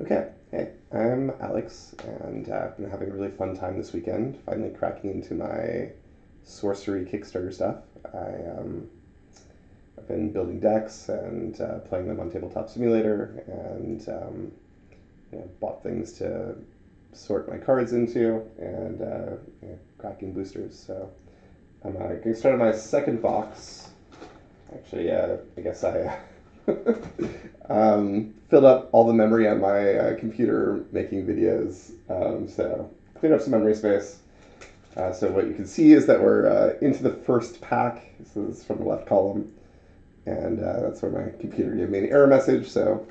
Okay, hey, I'm Alex, and uh, I've been having a really fun time this weekend, finally cracking into my sorcery Kickstarter stuff. I, um, I've been building decks and uh, playing them on Tabletop Simulator, and um, you know, bought things to sort my cards into, and uh, you know, cracking boosters. So I'm uh, getting started on my second box. Actually, uh, I guess I um, filled up all the memory on my uh, computer making videos. Um, so cleaned up some memory space. Uh, so what you can see is that we're uh, into the first pack. This is from the left column. And uh, that's where my computer gave me an error message. So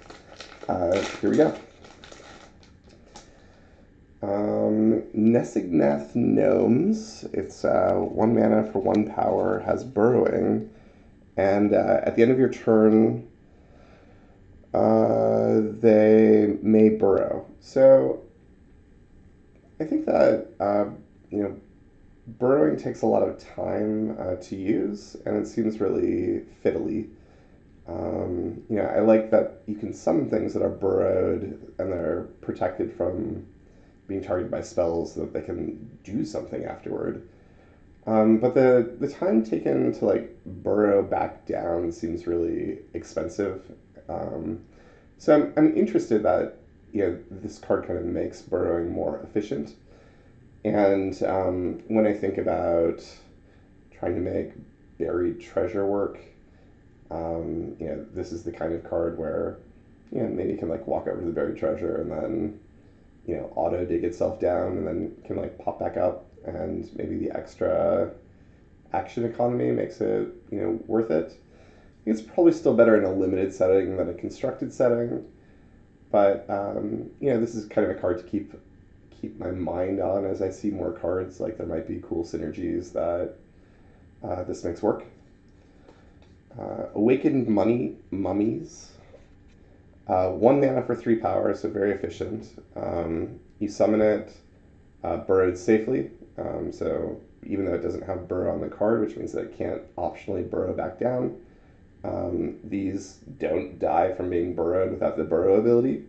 uh, here we go. Um, Nesignath Gnomes. It's uh, one mana for one power, has burrowing. And at the end of your turn, uh, they may burrow. So I think that uh, you know burrowing takes a lot of time uh, to use, and it seems really fiddly. Um, you know, I like that you can summon things that are burrowed and they're protected from being targeted by spells so that they can do something afterward. Um, but the the time taken to like burrow back down seems really expensive um, so I'm, I'm interested that you know this card kind of makes burrowing more efficient. And um, when I think about trying to make buried treasure work, um, you know, this is the kind of card where you know maybe you can like walk over to the buried treasure and then you know auto dig itself down and then can like pop back up and maybe the extra action economy makes it you know worth it it's probably still better in a limited setting than a constructed setting. But um, you know, this is kind of a card to keep keep my mind on as I see more cards. Like there might be cool synergies that uh, this makes work. Uh, Awakened Money Mummies. Uh, one mana for three power, so very efficient. Um, you summon it uh, burrowed safely, um, so even though it doesn't have burrow on the card, which means that it can't optionally burrow back down, um, these don't die from being burrowed without the burrow ability,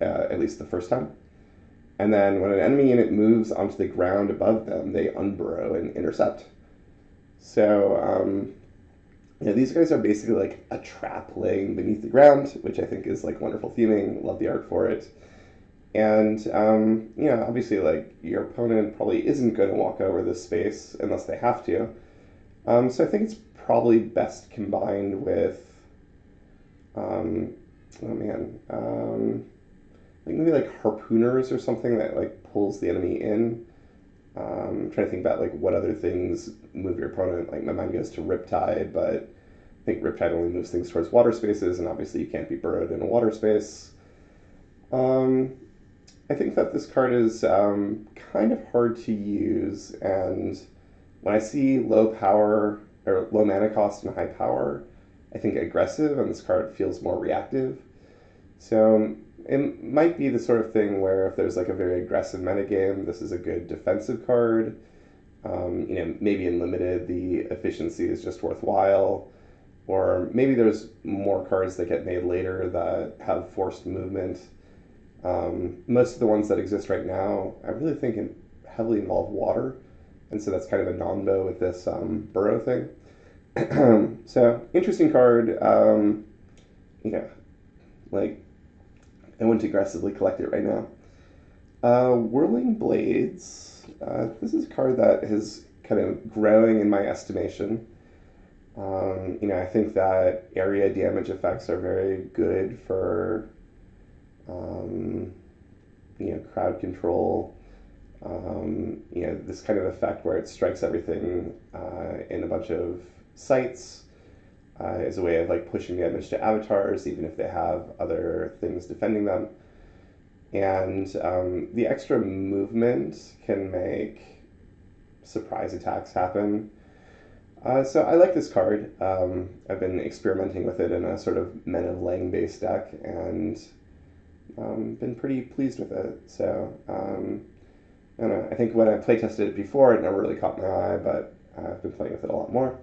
uh, at least the first time. And then when an enemy unit moves onto the ground above them, they unburrow and intercept. So, um, you know, these guys are basically like a trap laying beneath the ground, which I think is like wonderful theming. Love the art for it. And, um, you know, obviously, like, your opponent probably isn't going to walk over this space unless they have to. Um, so I think it's probably best combined with, um, oh man, um, like maybe like harpooners or something that like pulls the enemy in. Um, I'm trying to think about like what other things move your opponent. Like my mind goes to Riptide, but I think Riptide only moves things towards water spaces, and obviously you can't be burrowed in a water space. Um, I think that this card is um, kind of hard to use, and when I see low power or low mana cost and high power, I think aggressive, and this card feels more reactive. So it might be the sort of thing where if there's like a very aggressive metagame, this is a good defensive card. Um, you know, maybe in limited, the efficiency is just worthwhile. Or maybe there's more cards that get made later that have forced movement. Um, most of the ones that exist right now, I really think heavily involve water and so that's kind of a nonbo with this um, burrow thing. so interesting card. Um, yeah, like I wouldn't aggressively collect it right now. Uh, Whirling Blades. Uh, this is a card that is kind of growing in my estimation. Um, you know, I think that area damage effects are very good for, um, you know, crowd control um, you know, this kind of effect where it strikes everything uh, in a bunch of sites uh, is a way of like pushing the damage to avatars, even if they have other things defending them. And um, the extra movement can make surprise attacks happen. Uh, so I like this card. Um, I've been experimenting with it in a sort of Men of Leng based deck and um, been pretty pleased with it. So um, I don't know. I think when I play tested it before, it never really caught my eye, but I've been playing with it a lot more.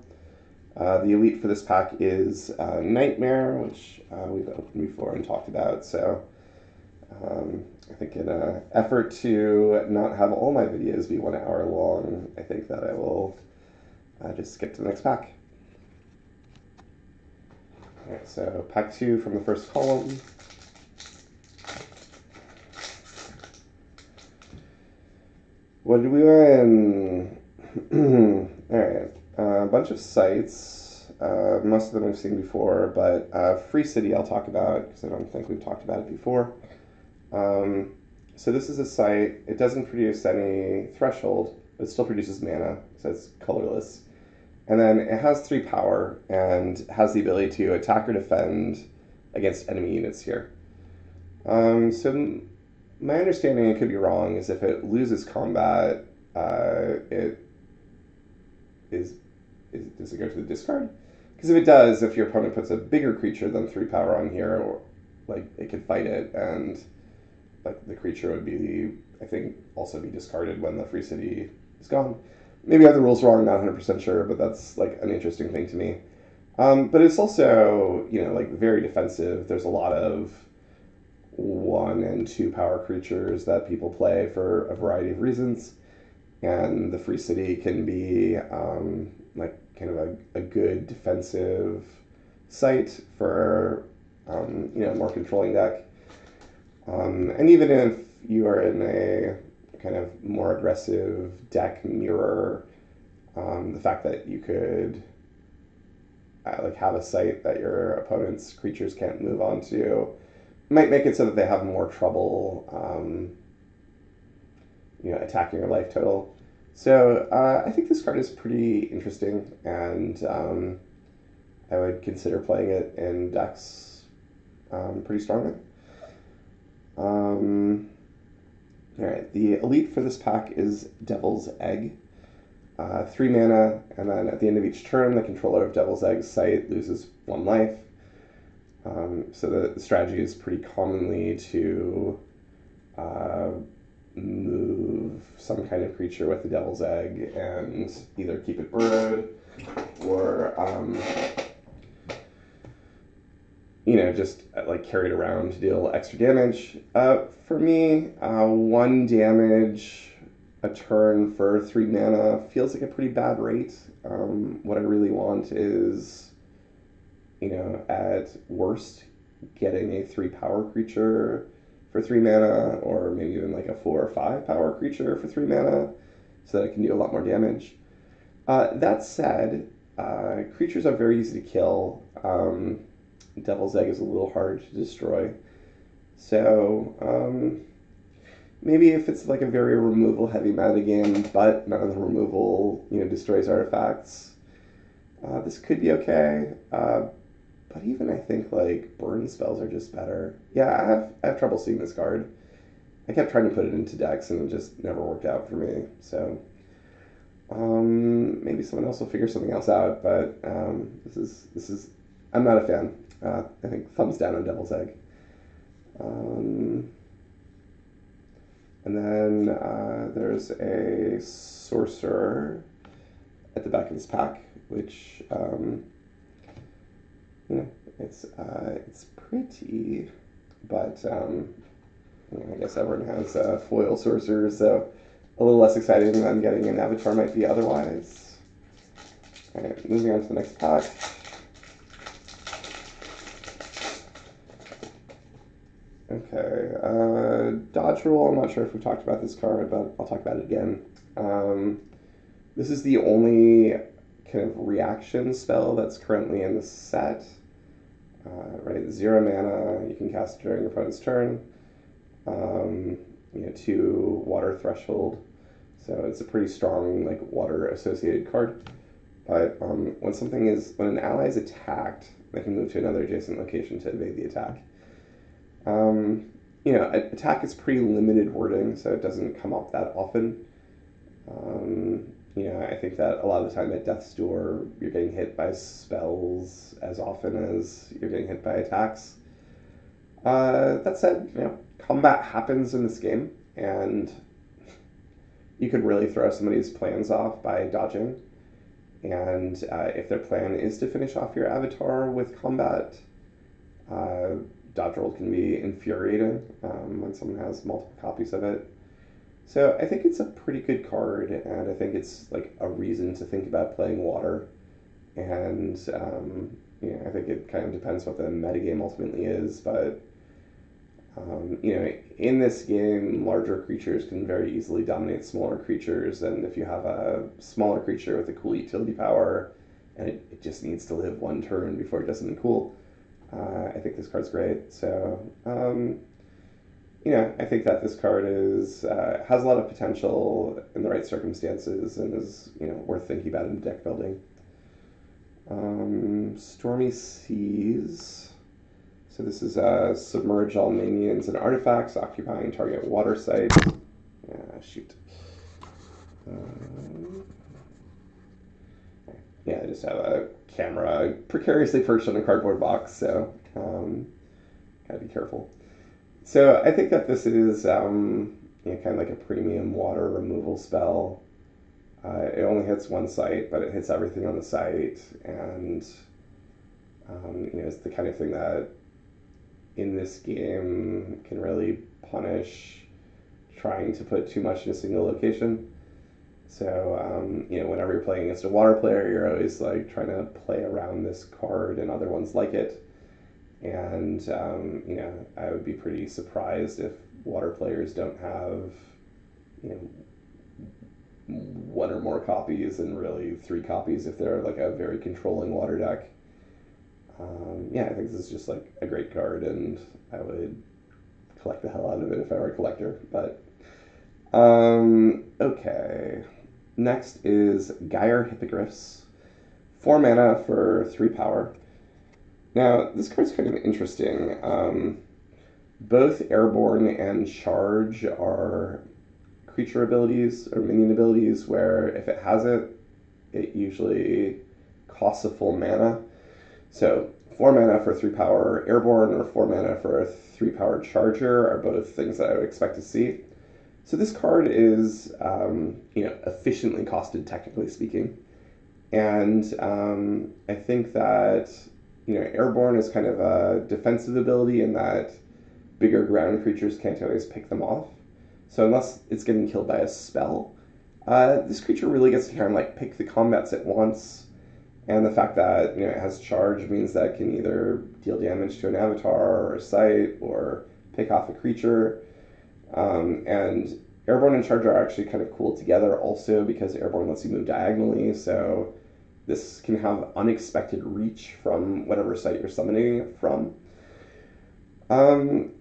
Uh, the elite for this pack is uh, Nightmare, which uh, we've opened before and talked about. So Um, I think in an effort to not have all my videos be one hour long, I think that I will uh, just skip to the next pack. Alright, so pack two from the first column. What did we win? Alright, uh, a bunch of sites. Uh, most of them we've seen before, but uh, Free City I'll talk about because I don't think we've talked about it before. Um, so this is a site, it doesn't produce any threshold, but it still produces mana, so it's colorless. And then it has three power and has the ability to attack or defend against enemy units here. Um, so my understanding, it could be wrong, is if it loses combat, uh, it is, is does it go to the discard? Because if it does, if your opponent puts a bigger creature than three power on here, or, like it could fight it, and like the creature would be, I think, also be discarded when the free city is gone. Maybe I have the rules wrong, not 100% sure, but that's like an interesting thing to me. Um, but it's also, you know, like very defensive. There's a lot of one and two power creatures that people play for a variety of reasons. And the Free City can be um, like kind of a, a good defensive site for, um, you know, more controlling deck. Um, and even if you are in a kind of more aggressive deck mirror, um, the fact that you could uh, like have a site that your opponent's creatures can't move onto might make it so that they have more trouble, um, you know, attacking your life total. So uh, I think this card is pretty interesting, and um, I would consider playing it in decks um, pretty strongly. Um, all right, the elite for this pack is Devil's Egg. Uh, three mana, and then at the end of each turn, the controller of Devil's Egg site loses one life. Um, so the, strategy is pretty commonly to uh, move some kind of creature with the Devil's Egg and either keep it burrowed or um, you know, just uh, like carried around to deal extra damage. Uh, for me, uh, one damage a turn for three mana feels like a pretty bad rate. Um, what I really want is, you know, at worst, getting a three power creature for three mana, or maybe even like a four or five power creature for three mana, so that I can do a lot more damage. Uh, that said, uh, creatures are very easy to kill. Um, Devil's Egg is a little hard to destroy. So, um, maybe if it's like a very removal heavy meta game, but none of the removal, you know, destroys artifacts, uh, this could be okay. Uh, but even I think like burn spells are just better. Yeah, I have I have trouble seeing this card. I kept trying to put it into decks and it just never worked out for me. So um, maybe someone else will figure something else out. But um, this is this is I'm not a fan. Uh, I think thumbs down on Devil's Egg. Um, and then uh, there's a sorcerer at the back of this pack, which um, you know it's uh, it's pretty, but um, I guess everyone has uh, foil sorcerers, so a little less exciting than getting an avatar might be otherwise. All right, moving on to the next pack. Okay, uh, dodge roll. I'm not sure if we talked about this card, but I'll talk about it again. Um, this is the only kind of reaction spell that's currently in the set. Uh, right, zero mana. You can cast during your opponent's turn. Um, you know, two water threshold. So it's a pretty strong like water associated card. But um, when something is when an ally is attacked, they can move to another adjacent location to evade the attack. Um, you know, attack is pretty limited wording, so it doesn't come up that often. Um, you know, I think that a lot of the time at Death's Door, you're getting hit by spells as often as you're getting hit by attacks. Uh, that said, you know, combat happens in this game, and you could really throw somebody's plans off by dodging. And uh, if their plan is to finish off your avatar with combat, uh, dodge roll can be infuriating um, when someone has multiple copies of it. So I think it's a pretty good card, and I think it's like a reason to think about playing water. And um, you know, I think it kind of depends what the metagame ultimately is, but um, you know, in this game, larger creatures can very easily dominate smaller creatures, and if you have a smaller creature with a cool utility power, and it, it just needs to live one turn before it does something cool, uh, I think this card's great. So, um, you know, I think that this card is uh, has a lot of potential in the right circumstances and is you know worth thinking about in deck building. Um, Stormy Seas. So this is uh, submerge all minions and artifacts occupying target water site. Yeah, shoot. Um, yeah, I just have a camera precariously perched on a cardboard box, so um, gotta be careful. So I think that this is um, you know, kind of like a premium water removal spell. Uh, it only hits one site, but it hits everything on the site, and um, you know it's the kind of thing that in this game can really punish trying to put too much in a single location. So, um, you know, whenever you're playing against a water player, you're always like trying to play around this card and other ones like it. And, um, you know, I would be pretty surprised if water players don't have, you know, one or more copies and really three copies if they're like a very controlling water deck. Um, yeah, I think this is just like a great card, and I would collect the hell out of it if I were a collector. But um, okay, next is Gyre Hippogriffs, four mana for three power. Now this card's kind of interesting. Um, both Airborne and Charge are creature abilities or minion abilities where if it has it, it usually costs a full mana. So four mana for three power airborne or four mana for a three power charger are both things that I would expect to see. So this card is um, you know efficiently costed technically speaking, and um, I think that you know airborne is kind of a defensive ability in that bigger ground creatures can't always pick them off. So unless it's getting killed by a spell, uh, this creature really gets to kind of like pick the combats it wants and the fact that you know it has charge means that it can either deal damage to an avatar or a site or pick off a creature. Um, and airborne and charge are actually kind of cool together also because airborne lets you move diagonally, so this can have unexpected reach from whatever site you're summoning it from. Um,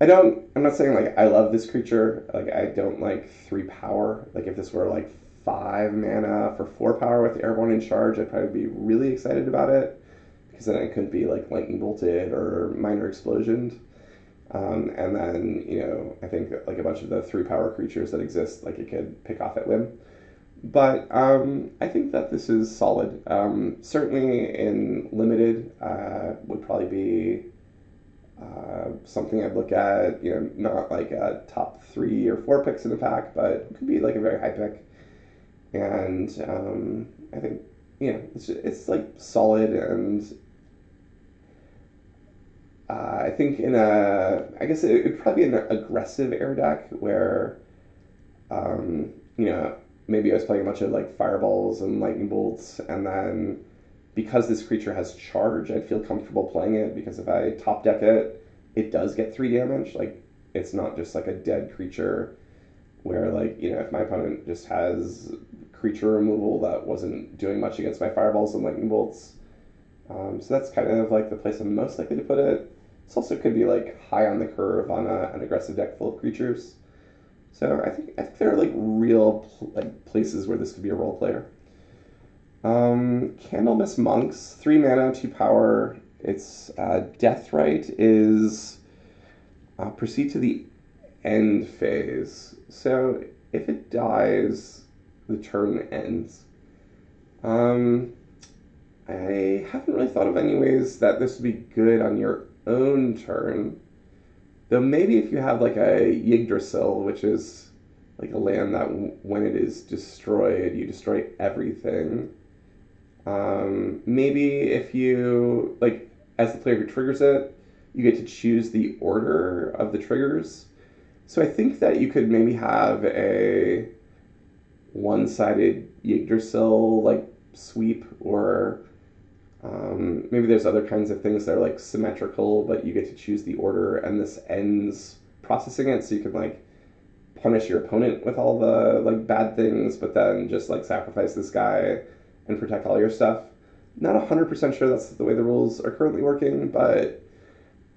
I don't. I'm not saying like I love this creature. Like I don't like three power. Like if this were like five mana for four power with airborne in charge, I'd probably be really excited about it because then it could be like lightning bolted or minor explosioned. Um, and then you know I think like a bunch of the three power creatures that exist, like it could pick off at whim. But um, I think that this is solid. Um, certainly in limited uh, would probably be uh, something I'd look at. You know, not like a top three or four picks in the pack, but could be like a very high pick and um, I think you know it's it's like solid and uh, I think in a I guess it would probably be an aggressive air deck where um, you know maybe I was playing a bunch of like fireballs and lightning bolts and then because this creature has charge I'd feel comfortable playing it because if I top deck it it does get three damage like it's not just like a dead creature where like you know if my opponent just has creature removal that wasn't doing much against my fireballs and lightning bolts. Um, so that's kind of like the place I'm most likely to put it. This also could be like high on the curve on a, an aggressive deck full of creatures. So I think I think there are like real like places where this could be a role player. Um, Candlemas Monks, three mana, two power. Its uh, Deathrite is uh, proceed to the end phase. So if it dies, the turn ends. Um, I haven't really thought of any ways that this would be good on your own turn. Though maybe if you have like a Yggdrasil, which is like a land that w- when it is destroyed, you destroy everything. Um, maybe if you like as the player who triggers it, you get to choose the order of the triggers. So I think that you could maybe have a one-sided Yggdrasil like sweep, or um, maybe there's other kinds of things that are like symmetrical, but you get to choose the order, and this ends processing it, so you can like punish your opponent with all the like bad things, but then just like sacrifice this guy and protect all your stuff. Not 100% sure that's the way the rules are currently working, but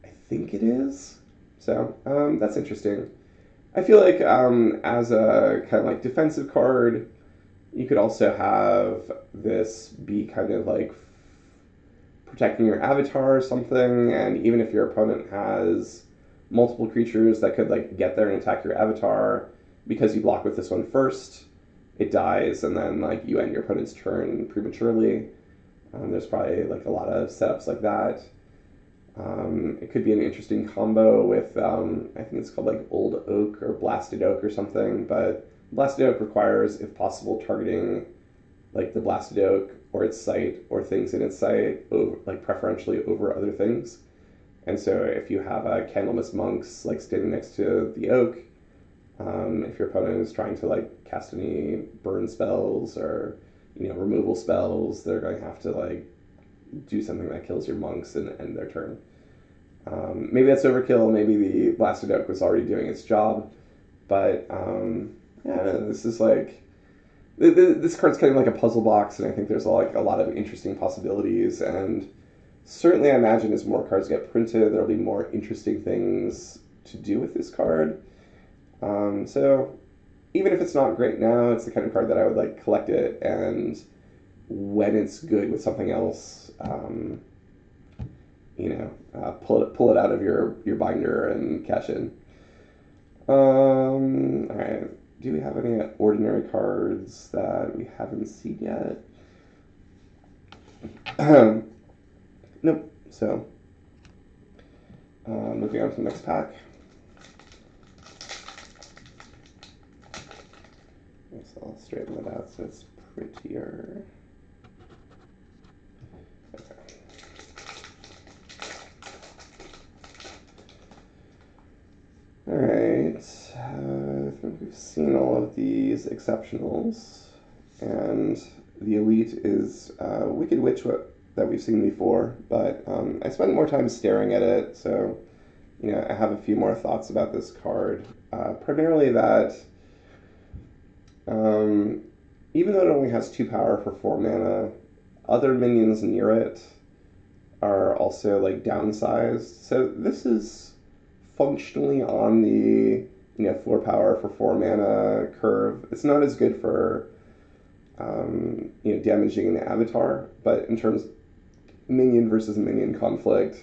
I think it is. So um, that's interesting. I feel like um, as a kind of like defensive card, you could also have this be kind of like protecting your avatar or something, and even if your opponent has multiple creatures that could like get there and attack your avatar, because you block with this one first, it dies, and then like you end your opponent's turn prematurely. Um, there's probably like a lot of setups like that. Um, it could be an interesting combo with um, I think it's called like Old Oak or Blasted Oak or something. But Blasted Oak requires, if possible, targeting like the Blasted Oak or its site or things in its site, over, like preferentially over other things. And so if you have a Candlemas monks like standing next to the oak, um, if your opponent is trying to like cast any burn spells or you know removal spells, they're going to have to like do something that kills your monks and end their turn. Um, maybe that's overkill. Maybe the blasted oak was already doing its job, but um, yeah, this is like this card's kind of like a puzzle box, and I think there's like a lot of interesting possibilities. And certainly, I imagine as more cards get printed, there'll be more interesting things to do with this card. Um, so even if it's not great now, it's the kind of card that I would like collect it and when it's good with something else, um, you know, uh, pull it pull it out of your your binder and cash in. Um, all right. Do we have any ordinary cards that we haven't seen yet? nope. So, uh, moving on to the next pack. So I'll straighten it out so it's prettier. Alright, we've seen all of these exceptionals, and the elite is uh, Wicked Witch that we've seen before, but um, I spent more time staring at it, so you know I have a few more thoughts about this card. Uh, primarily that um, even though it only has two power for four mana, other minions near it are also like downsized. So this is functionally on the you know four power for four mana curve. It's not as good for um, you know damaging the avatar, but in terms minion versus minion conflict,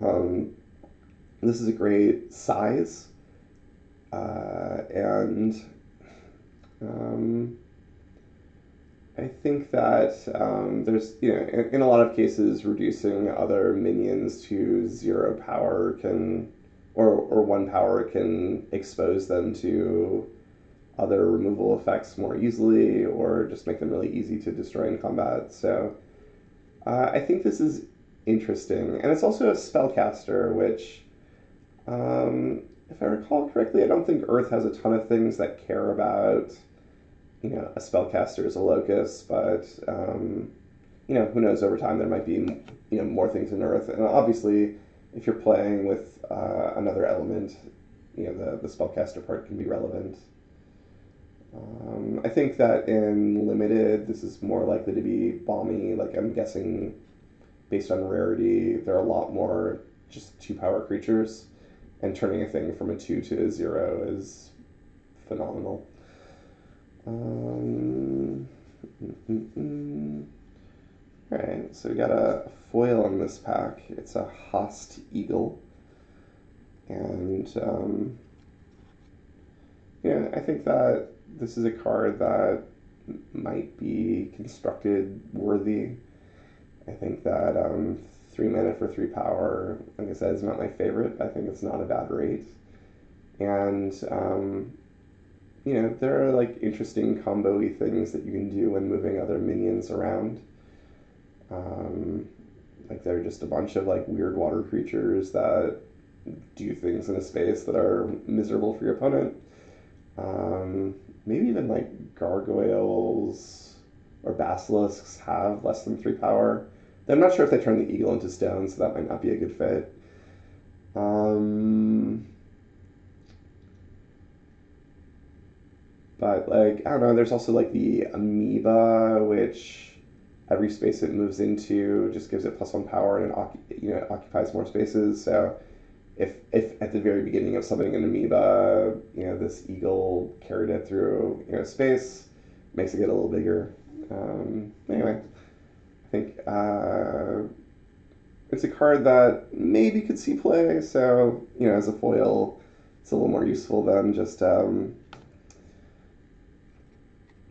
um, this is a great size, uh, and um, I think that um, there's, you know, in, in, a lot of cases, reducing other minions to zero power can or, or one power can expose them to other removal effects more easily or just make them really easy to destroy in combat. So uh, I think this is interesting. And it's also a spellcaster, which, um, if I recall correctly, I don't think Earth has a ton of things that care about, you know, a spellcaster as a locus, but, um, you know, who knows, over time there might be, you know, more things in Earth. And obviously, if you're playing with uh, another element, you know, the, the spellcaster part can be relevant. Um, I think that in limited, this is more likely to be balmy. Like I'm guessing, based on rarity, there are a lot more just two power creatures, and turning a thing from a two to a zero is phenomenal. Um, mm, mm, mm. Alright, so we got a foil in this pack. It's a Host Eagle. And, um, yeah, I think that this is a card that might be constructed worthy. I think that um, three mana for three power, like I said, is not my favorite. I think it's not a bad rate. And, um, you know, there are like interesting combo y things that you can do when moving other minions around. Um, like they're just a bunch of like weird water creatures that do things in a space that are miserable for your opponent. Um, maybe even like gargoyles or basilisks have less than three power. I'm not sure if they turn the eagle into stone, so that might not be a good fit. Um, but like I don't know, there's also like the amoeba, which every space it moves into just gives it plus one power and it you know it occupies more spaces. So if if at the very beginning of summoning an amoeba, you know this eagle carried it through you know space, makes it get a little bigger. Um, anyway, I think uh, it's a card that maybe could see play. So you know as a foil, it's a little more useful than just um,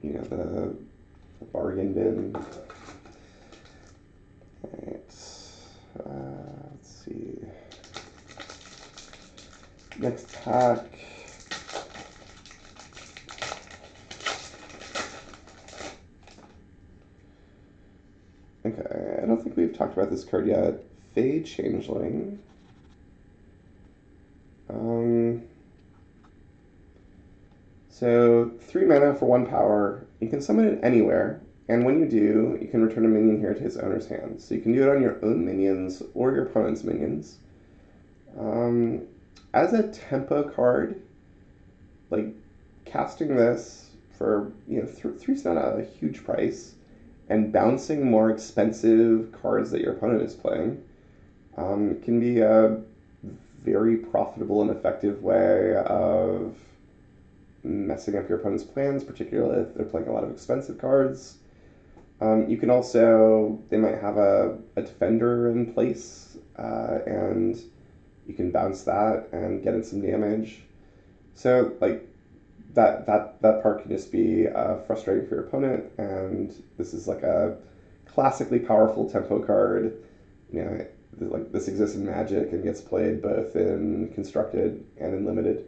you know the, the bargain bin. Right. Uh, let's see. Next pack. Okay, I don't think we've talked about this card yet. Fade Changeling. Um, so, three mana for one power. You can summon it anywhere, and when you do, you can return a minion here to its owner's hand. So you can do it on your own minions or your opponent's minions. Um, as a tempo card, like casting this for you know th- three's not a huge price, and bouncing more expensive cards that your opponent is playing um, can be a very profitable and effective way of messing up your opponent's plans, particularly if they're playing a lot of expensive cards. Um, you can also, they might have a, a defender in place, uh, and you can bounce that and get in some damage. So, like, that, that, that part can just be uh, frustrating for your opponent, and this is like a classically powerful tempo card. You know, like this exists in Magic and gets played both in constructed and in limited.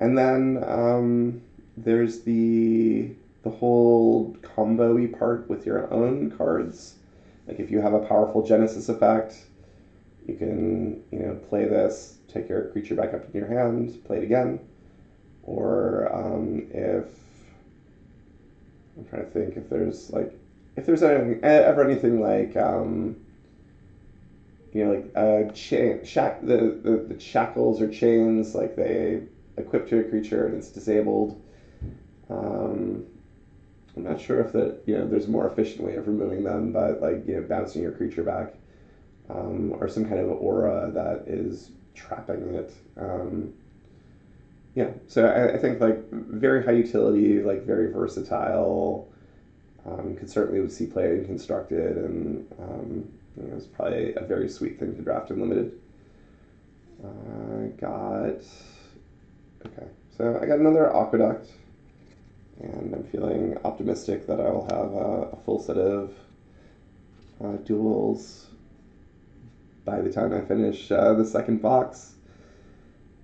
And then um, there's the the whole combo-y part with your own cards. Like if you have a powerful Genesis effect, you can you know play this, take your creature back up in your hand, play it again. Or um, if I'm trying to think if there's like if there's any, ever anything like um, you know like uh, chain shack the, the the shackles or chains like they equipped to a creature and it's disabled. Um, I'm not sure if that you know there's a more efficient way of removing them, but like you know bouncing your creature back, um, or some kind of aura that is trapping it. Um, yeah, so I, I, think like very high utility, like very versatile. Um, could certainly see play in constructed, and um, you know, it's probably a very sweet thing to draft in limited. Uh, got Okay, so I got another aqueduct, and I'm feeling optimistic that I'll have a, a full set of uh, duals by the time I finish uh, the second box.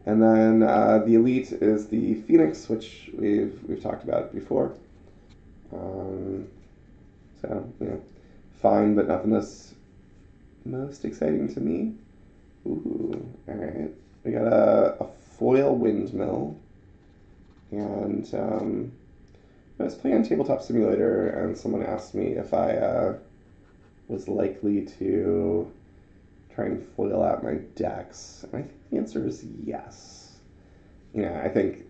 And then uh, the elite is the Phoenix, which we've we've talked about before. Um, so you know, fine, but nothing that's most exciting to me. Ooh, all right. We got a, a foil windmill. And um, I was playing Tabletop Simulator, and someone asked me if I uh, was likely to try and foil out my decks. And I think the answer is yes. Know, I think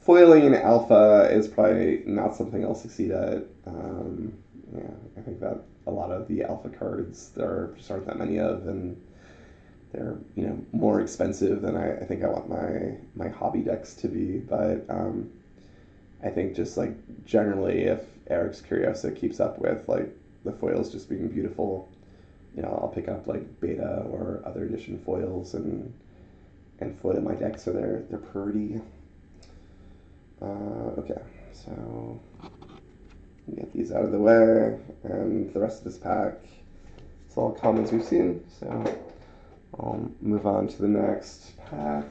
foiling alpha is probably not something I'll succeed at. Um, yeah, I think that a lot of the alpha cards there just aren't that many of, and they're you know more expensive than I, I think I want my my hobby decks to be. But um, I think just like generally, if Erik's Curiosa keeps up with like the foils just being beautiful, you know, I'll pick up like beta or other edition foils and and foil my deck so they're they're pretty. Uh, okay, so get these out of the way, and the rest of this pack. It's all commons we've seen. So I'll move on to the next pack.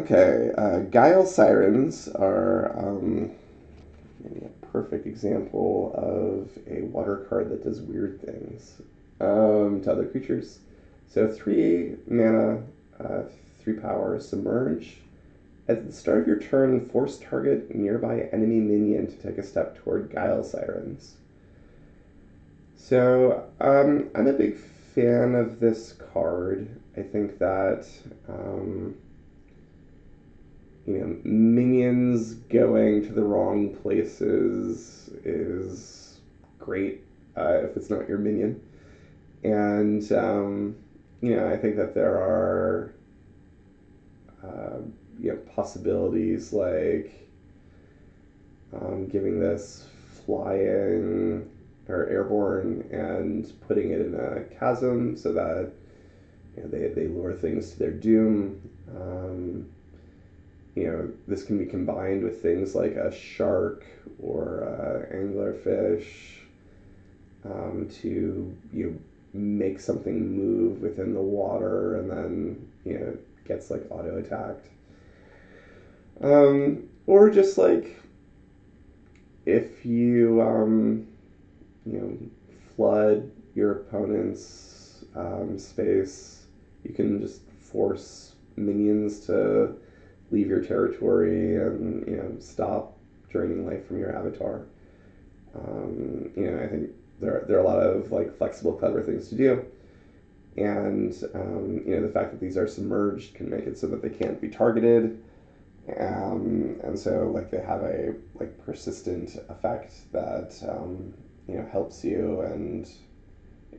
Okay, uh, Guile Sirens are um, maybe a perfect example of a water card that does weird things um, to other creatures. So three mana, uh, three power, submerge. At the start of your turn, force target nearby enemy minion to take a step toward Guile Sirens. So um, I'm a big fan of this card. I think that um, you know minions going to the wrong places is great uh, if it's not your minion, and um, you know I think that there are uh, you know possibilities like um, giving this flying or airborne and putting it in a chasm so that you know, they, they lure things to their doom. Um, you know, this can be combined with things like a shark or a anglerfish um, to you know, make something move within the water and then you know gets like auto attacked. Um, or just like if you um, you know flood your opponent's um, space, you can just force minions to leave your territory and you know stop draining life from your avatar. Um, you know, I think there are, there are a lot of like flexible, clever things to do, and um, you know the fact that these are submerged can make it so that they can't be targeted, um, and so like they have a like persistent effect that um, you know helps you and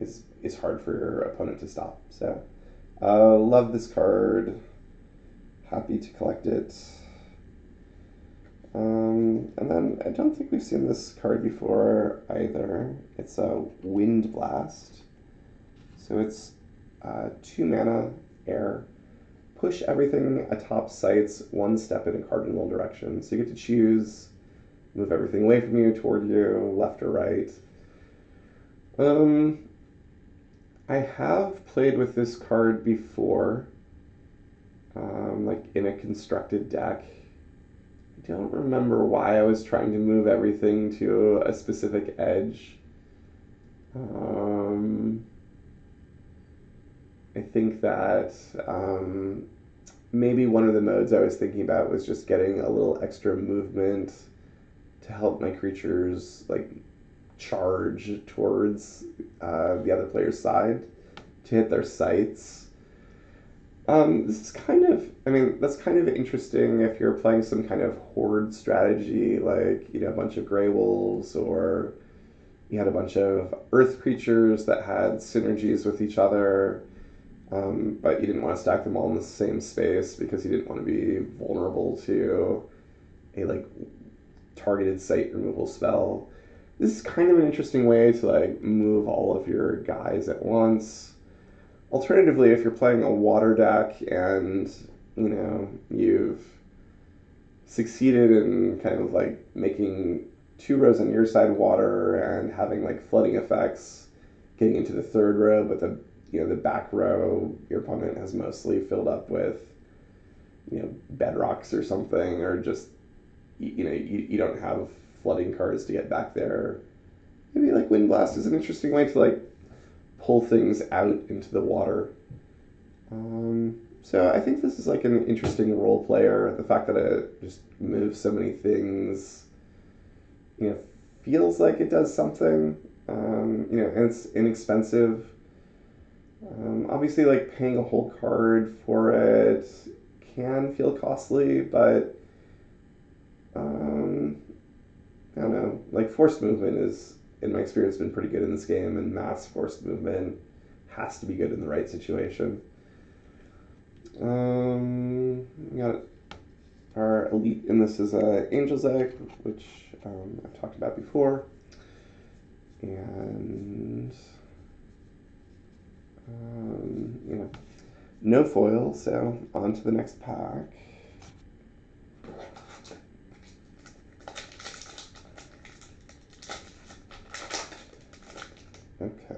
is is hard for your opponent to stop. So, uh, love this card happy to collect it. Um, and then I don't think we've seen this card before either. It's a Wind Blast. So it's uh, two mana, air. Push everything atop sites one step in a cardinal direction. So you get to choose, move everything away from you, toward you, left or right. Um, I have played with this card before um, like in a constructed deck. I don't remember why I was trying to move everything to a specific edge. Um, I think that um, maybe one of the modes I was thinking about was just getting a little extra movement to help my creatures like charge towards uh, the other player's side to hit their sights um, this is kind of, I mean, that's kind of interesting if you're playing some kind of horde strategy, like, you know, a bunch of gray wolves, or you had a bunch of earth creatures that had synergies with each other, um, but you didn't want to stack them all in the same space because you didn't want to be vulnerable to a, like, targeted sight removal spell. This is kind of an interesting way to, like, move all of your guys at once Alternatively, if you're playing a water deck and you know you've succeeded in kind of like making two rows on your side water and having like flooding effects, getting into the third row, but the you know the back row your opponent has mostly filled up with you know bedrocks or something, or just you, know you, you don't have flooding cards to get back there. Maybe like Wind Blast is an interesting way to like pull things out into the water. Um, so I think this is like an interesting role player. The fact that it just moves so many things, you know, feels like it does something. Um, you know, and it's inexpensive. Um, obviously, like paying a whole card for it can feel costly, but um, I don't know. Like forced movement is in my experience, been pretty good in this game, and mass forced movement has to be good in the right situation. Um, got our elite and this is uh, Angel's Egg, which um, I've talked about before, and um, you know, no foil. So on to the next pack.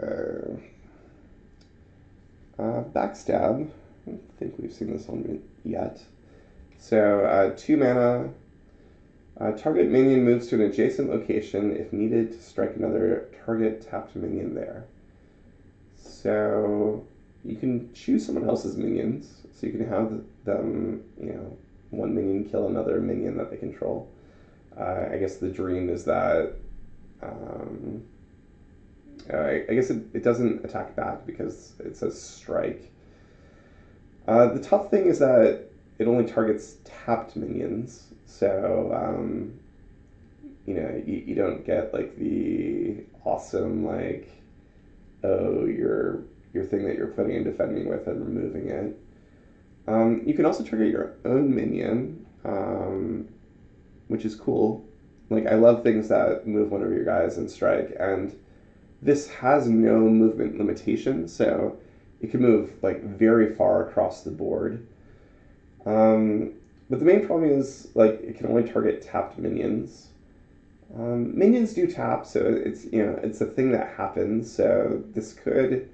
Okay. Uh, backstab. I don't think we've seen this one yet. So uh, two mana. Uh, target minion moves to an adjacent location if needed to strike another target tapped minion there. So you can choose someone else's minions, so you can have them, you know, one minion kill another minion that they control. Uh, I guess the dream is that. Um, uh, I, I, guess it, it doesn't attack back because it says strike. Uh, the tough thing is that it only targets tapped minions, so um, you know you, you don't get like the awesome like oh your your thing that you're putting and defending with and removing it. Um, you can also trigger your own minion, um, which is cool. Like I love things that move one of your guys and strike, and this has no movement limitation, so it can move like very far across the board. Um, but the main problem is like it can only target tapped minions. Um, minions do tap, so it's you know it's a thing that happens. So this could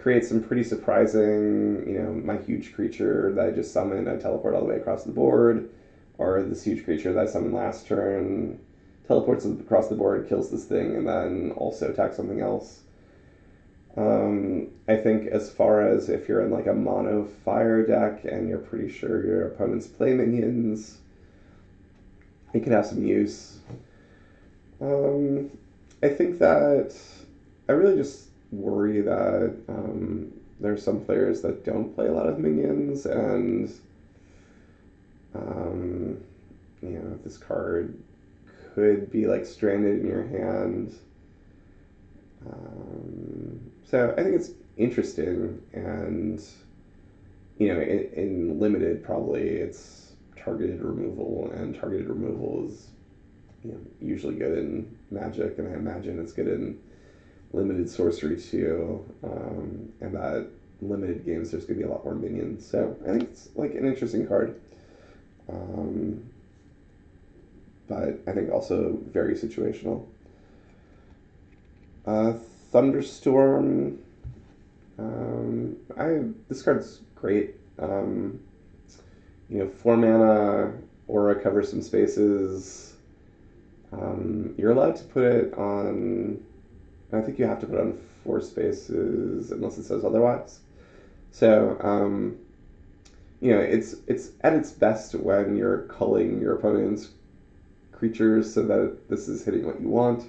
create some pretty surprising, you know, my huge creature that I just summoned, I teleport all the way across the board, or this huge creature that I summoned last turn teleports across the board, kills this thing, and then also attacks something else. Um, I think as far as if you're in like a mono fire deck and you're pretty sure your opponents play minions, it can have some use. Um, I think that I really just worry that um, there's some players that don't play a lot of minions and um, you know this card could be like stranded in your hand. Um, so I think it's interesting and you know in, in limited probably it's targeted removal and targeted removal is you know, usually good in magic and I imagine it's good in limited sorcery too. Um, and that limited games there's going to be a lot more minions. So I think it's like an interesting card. Um, but I think also very situational. Uh, Thunderstorm. Um, I this card's great. Um, you know, four mana aura covers some spaces. Um, you're allowed to put it on. I think you have to put it on four spaces unless it says otherwise. So, um, you know, it's it's at its best when you're culling your opponent's creatures so that this is hitting what you want.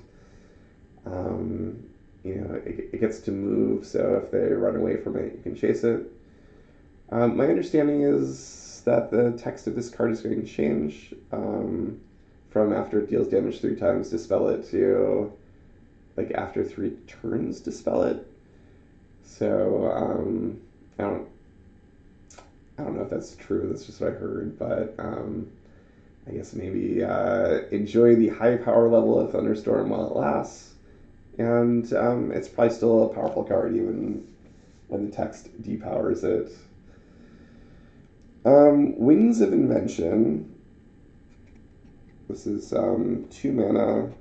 Um, you know, it, it, gets to move, so if they run away from it, you can chase it. Um, my understanding is that the text of this card is going to change um, from after it deals damage three times, to dispel it, to like after three turns, dispel it. So um, I don't, I don't know if that's true. That's just what I heard, but um, I guess maybe uh, enjoy the high power level of Thunderstorm while it lasts. And um, it's probably still a powerful card even when the text depowers it. Um, Wings of Invention. This is um, two mana.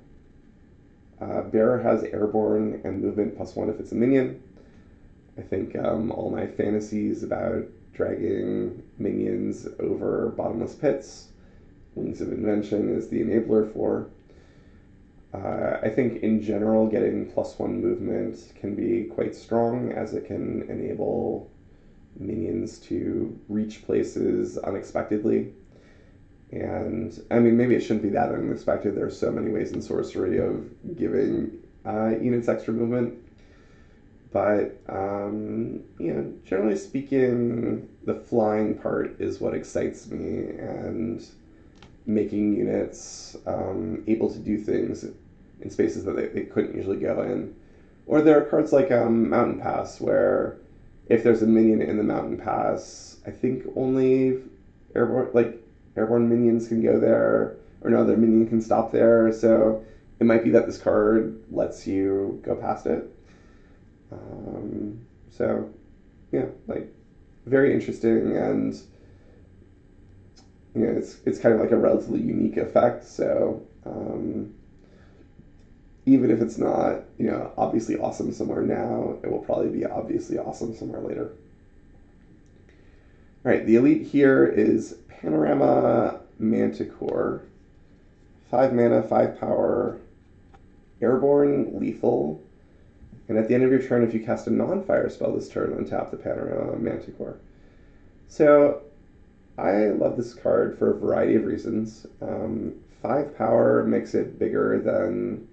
Uh, Bearer has airborne and movement plus one if it's a minion. I think um, all my fantasies about dragging minions over bottomless pits Wings of Invention is the enabler for. Uh, I think in general, getting plus one movement can be quite strong as it can enable minions to reach places unexpectedly. And I mean, maybe it shouldn't be that unexpected. There are so many ways in sorcery of giving uh, units extra movement. But, um, you know, generally speaking, the flying part is what excites me. And making units um, able to do things in spaces that they, they couldn't usually go in. Or there are cards like um, Mountain Pass, where if there's a minion in the Mountain Pass, I think only airborne like airborne minions can go there, or no other minion can stop there. So it might be that this card lets you go past it. Um, so yeah, like very interesting and you know, it's it's kind of like a relatively unique effect. So um, even if it's not, you know, obviously awesome somewhere now, it will probably be obviously awesome somewhere later. All right, the elite here is Panorama Manticore. Five mana, five power, airborne, lethal. And at the end of your turn, if you cast a non fire spell this turn, untap the Panorama Manticore. So I love this card for a variety of reasons. Um, five power makes it bigger than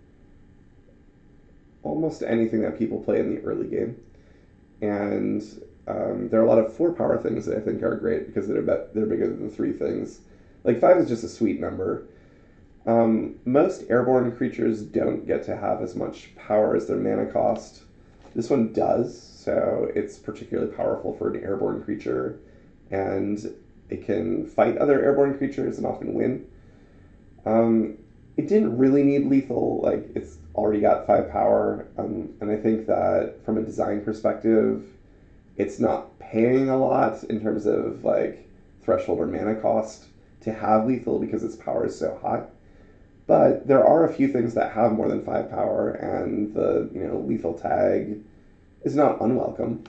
almost anything that people play in the early game. And um, there are a lot of four power things that I think are great because they're, be- they're bigger than three things. Like five is just a sweet number. Um, most airborne creatures don't get to have as much power as their mana cost. This one does, so it's particularly powerful for an airborne creature, and it can fight other airborne creatures and often win. Um, it didn't really need lethal, like, it's already got five power, um, and I think that from a design perspective, it's not paying a lot in terms of like threshold or mana cost to have lethal because its power is so high. But there are a few things that have more than five power, and the you know lethal tag is not unwelcome.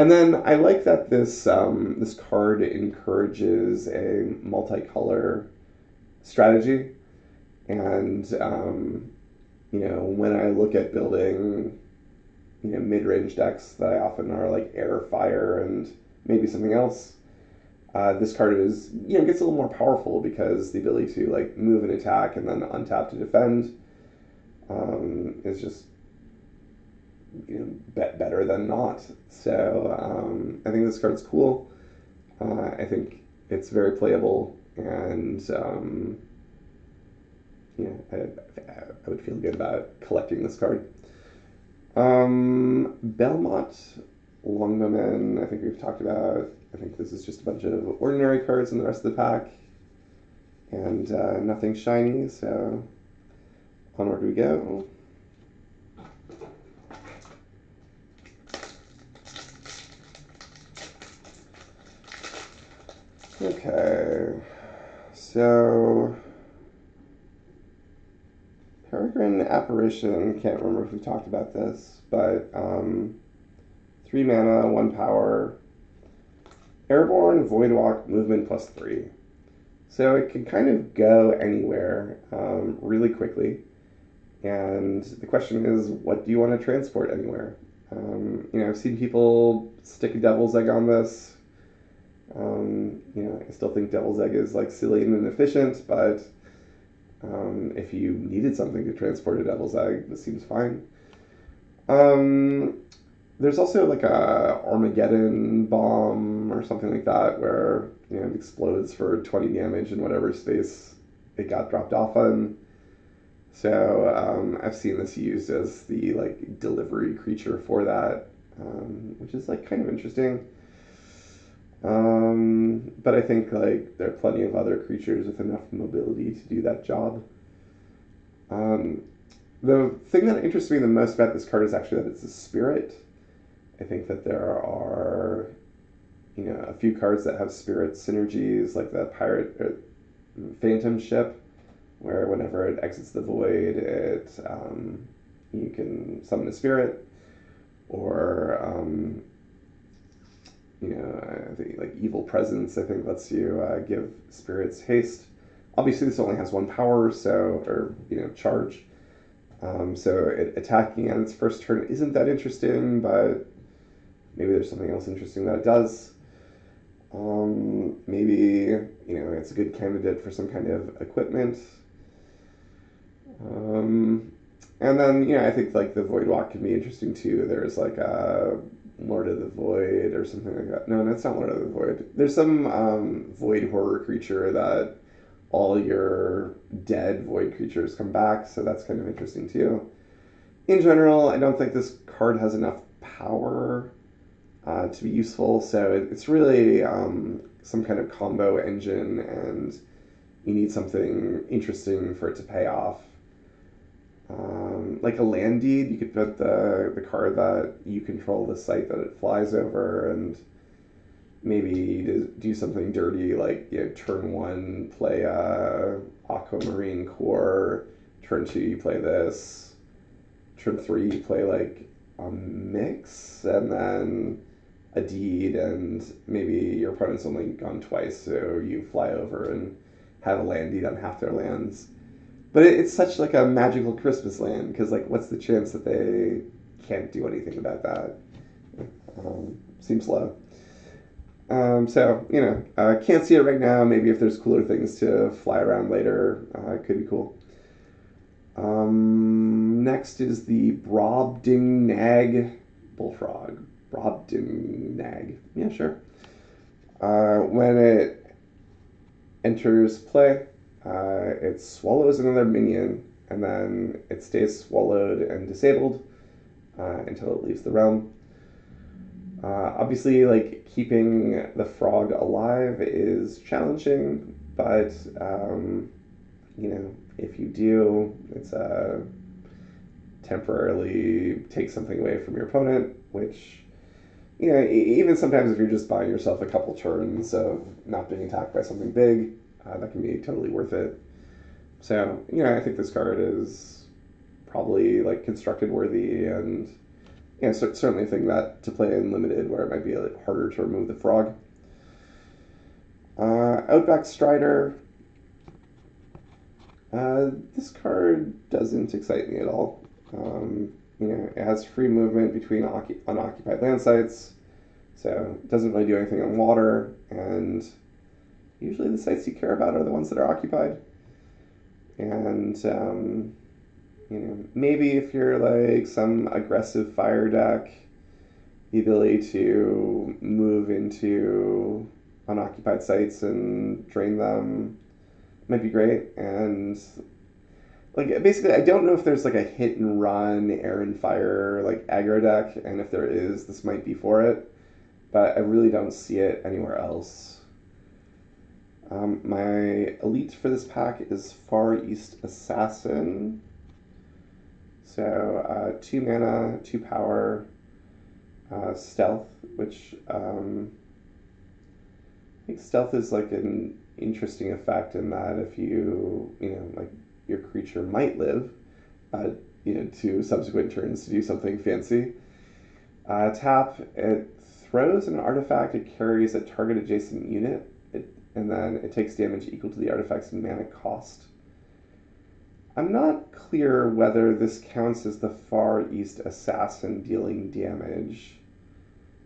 And then I like that this um, this card encourages a multicolor strategy, and um, you know when I look at building you know mid-range decks that I often are like air, fire, and maybe something else. Uh, this card is you know gets a little more powerful because the ability to like move and attack and then untap to defend um, is just you know be- better than not. So um, I think this card's cool. Uh, I think it's very playable and um, yeah, I, I would feel good about collecting this card. Um, Belmont Longbowmen, I think we've talked about. I think this is just a bunch of ordinary cards in the rest of the pack. And uh, nothing shiny, so onward we go. Okay, so Peregrine Apparition, can't remember if we talked about this, but um, three mana, one power, airborne, voidwalk, movement plus three. So it can kind of go anywhere um, really quickly. And the question is, what do you want to transport anywhere? Um, you know, I've seen people stick a devil's egg on this. Um, you know, I still think devil's egg is like silly and inefficient, but um, if you needed something to transport a devil's egg, this seems fine. Um, there's also like a Armageddon bomb or something like that where you know it explodes for 20 damage in whatever space it got dropped off on. So um, I've seen this used as the like delivery creature for that, um, which is like kind of interesting. Um, but I think like there are plenty of other creatures with enough mobility to do that job. Um, the thing that interests me the most about this card is actually that it's a spirit. I think that there are, you know, a few cards that have spirit synergies, like the pirate or phantom ship, where whenever it exits the void, it um, you can summon a spirit, or um, you know, I think like evil presence. I think lets you uh, give spirits haste. Obviously, this only has one power, so or you know charge. Um, so it, attacking on its first turn isn't that interesting, but maybe there's something else interesting that it does. Um, maybe you know it's a good candidate for some kind of equipment. Um, and then you know I think like the void walk can be interesting too. There's like a Lord of the Void or something like that. No, that's not Lord of the Void. There's some um, void horror creature that all your dead void creatures come back, so that's kind of interesting too. In general, I don't think this card has enough power uh, to be useful, so it's really um, some kind of combo engine, and you need something interesting for it to pay off. Um, like a land deed, you could put the the card that you control the site that it flies over, and maybe do something dirty like you know, turn one play a aquamarine core, turn two you play this, turn three you play like a mix, and then a deed and maybe your opponent's only gone twice, so you fly over and have a land deed on half their lands. But it, it's such like a magical Christmas land because like what's the chance that they can't do anything about that? Um, seems low. Um, so you know, uh, can't see it right now. Maybe if there's cooler things to fly around later, uh, it could be cool. Um, next is the Brobdingnag Bullfrog. Brobdingnag. Yeah, sure. Uh, when it enters play, uh, it swallows another minion, and then it stays swallowed and disabled uh, until it leaves the realm. Uh, obviously, like keeping the frog alive is challenging, but um, you know if you do, it's a temporarily take something away from your opponent, which you know even sometimes if you're just buying yourself a couple turns of not being attacked by something big, uh, that can be totally worth it. So you know I think this card is probably like constructed worthy and yeah, know, certainly a thing that to play in limited where it might be a little harder to remove the frog. Uh, Outback Strider. Uh, this card doesn't excite me at all. Um, you know, it has free movement between unoccupied land sites, so it doesn't really do anything on water, and usually the sites you care about are the ones that are occupied. And um, you know, maybe if you're like some aggressive fire deck, the ability to move into unoccupied sites and drain them might be great. And like basically, I don't know if there's like a hit and run Aaron Fire like aggro deck, and if there is, this might be for it. But I really don't see it anywhere else. Um, my elite for this pack is Far East Assassin. So uh, two mana, two power, uh, stealth, which um, I think stealth is like an interesting effect in that if you, you know, like your creature might live, uh, you know, two subsequent turns to do something fancy. Uh, tap, it throws an artifact it carries a target adjacent unit, it, and then it takes damage equal to the artifact's mana cost. I'm not clear whether this counts as the Far East Assassin dealing damage.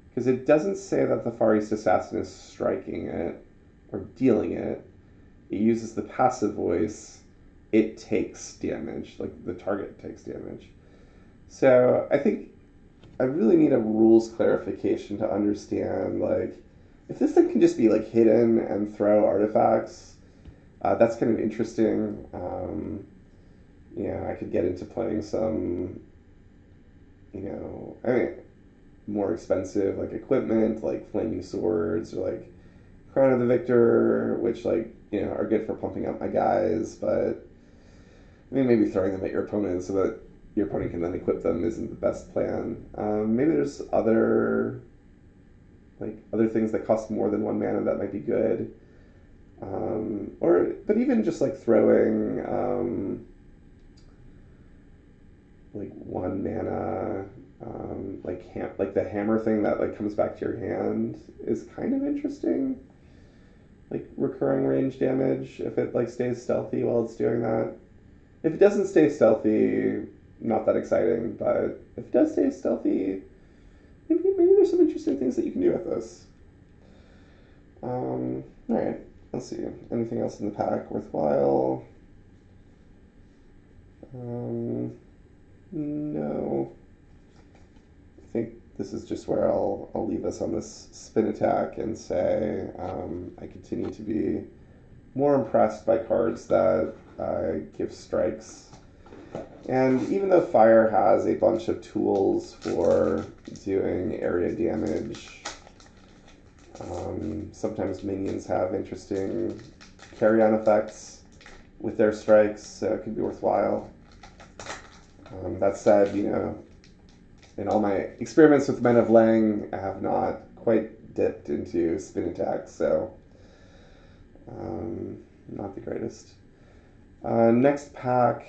Because it doesn't say that the Far East Assassin is striking it or dealing it. It uses the passive voice, it takes damage, like the target takes damage. So I think I really need a rules clarification to understand, like, if this thing can just be like hidden and throw artifacts, uh, that's kind of interesting. Um, yeah, I could get into playing some, you know, I mean, more expensive like equipment, like flaming swords or like Crown of the Victor, which like you know are good for pumping up my guys, but I mean maybe throwing them at your opponent so that your opponent can then equip them isn't the best plan. Um, maybe there's other like other things that cost more than one mana that might be good. Um, or but even just like throwing um, like one mana, um, like ham- like the hammer thing that like comes back to your hand is kind of interesting. Like recurring range damage if it like stays stealthy while it's doing that. If it doesn't stay stealthy, not that exciting. But if it does stay stealthy, maybe some interesting things that you can do with this. Um, all right, let's see. Anything else in the pack worthwhile? Um, no. I think this is just where I'll, I'll leave us on this spin attack and say um, I continue to be more impressed by cards that uh, give strikes. And even though Fire has a bunch of tools for doing area damage, um, sometimes minions have interesting carry on effects with their strikes, so it can be worthwhile. Um, that said, you know, in all my experiments with Men of Leng, I have not quite dipped into spin attacks, so um, not the greatest. Uh, next pack,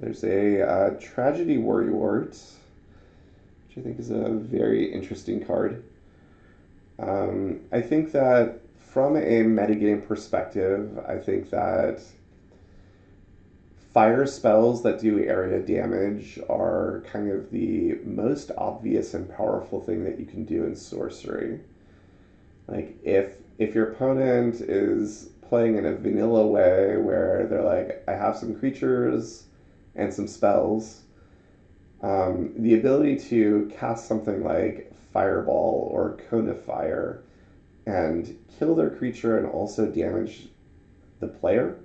there's a uh, Tragedy Worrywart, which I think is a very interesting card. Um, I think that from a metagame perspective, I think that fire spells that do area damage are kind of the most obvious and powerful thing that you can do in sorcery. Like if if your opponent is playing in a vanilla way where they're like, I have some creatures and some spells, um, the ability to cast something like Fireball or Cone of Fire and kill their creature and also damage the player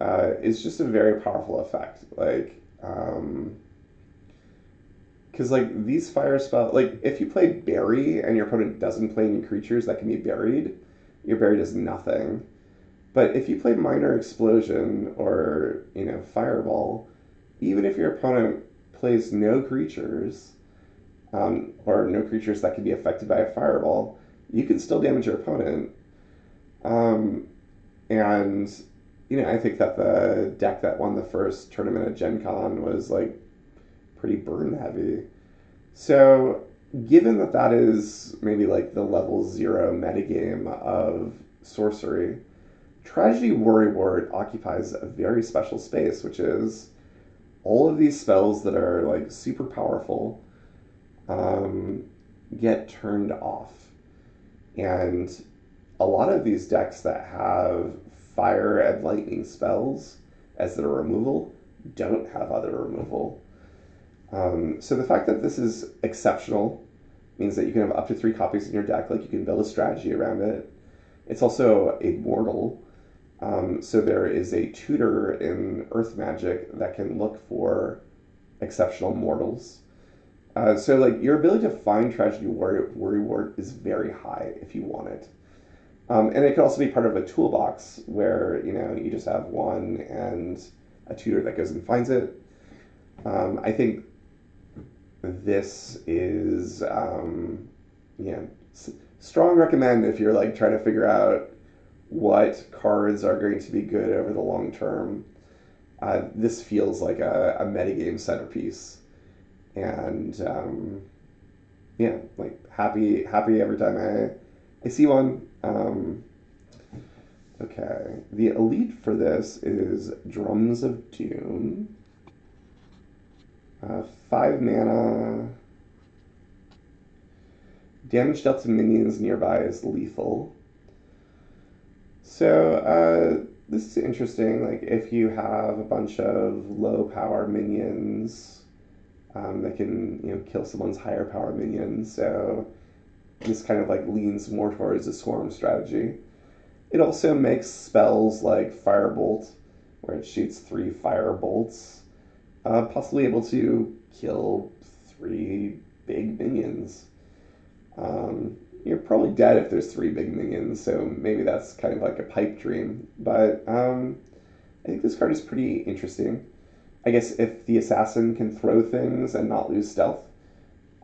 uh, is just a very powerful effect. Like, um, because like these fire spells, like if you play Bury and your opponent doesn't play any creatures that can be buried, your Bury does nothing. But if you play Minor Explosion or you know Fireball, even if your opponent plays no creatures, um, or no creatures that can be affected by a Fireball, you can still damage your opponent. Um, and you know, I think that the deck that won the first tournament at Gen Con was like pretty burn heavy. So, given that that is maybe like the level zero metagame of sorcery, Tragedy Worry Ward occupies a very special space, which is all of these spells that are like super powerful um, get turned off. And a lot of these decks that have fire and lightning spells as their removal don't have other removal. Um, so the fact that this is exceptional means that you can have up to three copies in your deck, like you can build a strategy around it. It's also a mortal. Um, so there is a tutor in Earth Magic that can look for exceptional mortals. Uh, so like your ability to find tragedy worry, worry ward is very high if you want it. Um, and it can also be part of a toolbox where you know you just have one and a tutor that goes and finds it. Um, I think this is um, yeah strong recommend if you're like trying to figure out what cards are going to be good over the long term. Uh, this feels like a, a metagame centerpiece, and um, yeah, like happy happy every time I I see one. Um, okay, the elite for this is Drums of Doom. Uh, five mana. Damage dealt to minions nearby is lethal. So, uh, this is interesting. Like, if you have a bunch of low power minions um, that can, you know, kill someone's higher power minions. So, this kind of like leans more towards a swarm strategy. It also makes spells like Firebolt, where it shoots three fire bolts, uh, possibly able to kill three big minions. Um, you're probably dead if there's three big minions, so maybe that's kind of like a pipe dream. But um, I think this card is pretty interesting. I guess if the assassin can throw things and not lose stealth,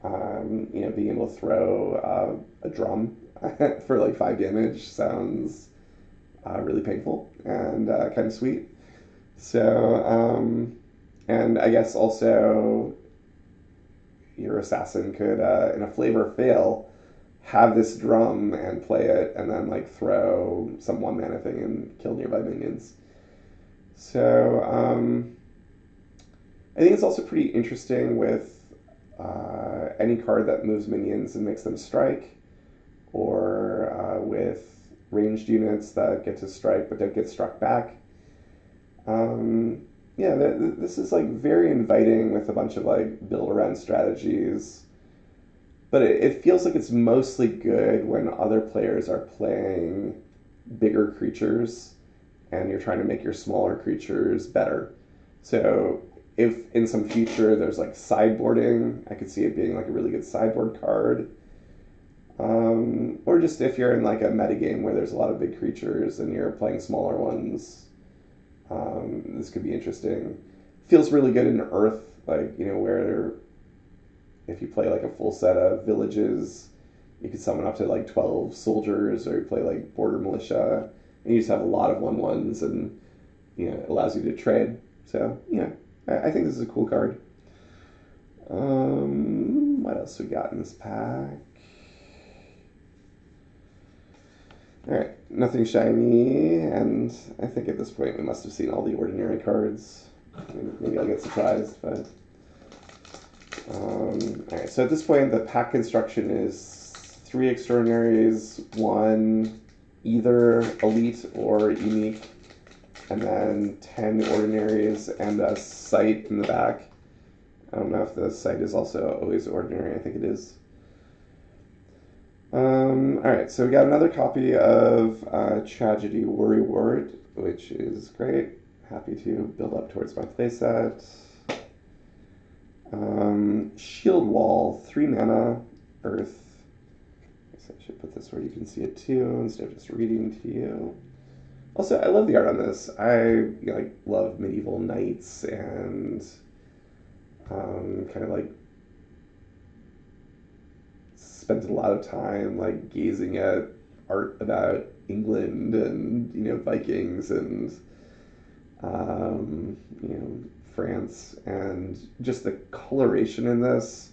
um, you know, being able to throw uh, a drum for like five damage sounds uh, really painful and uh, kind of sweet. So, um, and I guess also your assassin could, uh, in a flavor fail, have this drum and play it, and then like throw some one mana thing and kill nearby minions. So, um, I think it's also pretty interesting with uh, any card that moves minions and makes them strike, or uh, with ranged units that get to strike but don't get struck back. Um, yeah, th- th- this is like very inviting with a bunch of like build around strategies. But it, it feels like it's mostly good when other players are playing bigger creatures and you're trying to make your smaller creatures better. So if in some future there's like sideboarding, I could see it being like a really good sideboard card. Um, or just if you're in like a metagame where there's a lot of big creatures and you're playing smaller ones, um, this could be interesting. Feels really good in Earth, like, you know, where if you play like a full set of villages, you could summon up to like 12 soldiers, or you play like Border Militia, and you just have a lot of 1 1s, and, you know, it allows you to trade. So, you yeah. I think this is a cool card. Um, what else we got in this pack? Alright, nothing shiny, and I think at this point we must have seen all the ordinary cards. Maybe I'll get surprised, but. Um, Alright, so at this point the pack construction is three extraordinaries, one either elite or unique, and then 10 ordinaries and a sight in the back. I don't know if the sight is also always ordinary, I think it is. Um, Alright, so we got another copy of uh, Tragedy Worry Ward, which is great. Happy to build up towards my playset. Um, Shield Wall, 3 mana, Earth. I guess I should put this where you can see it too, instead of just reading to you. Also, I love the art on this. I like love medieval knights and um, kind of like spent a lot of time like gazing at art about England and you know Vikings and um, you know France and just the coloration in this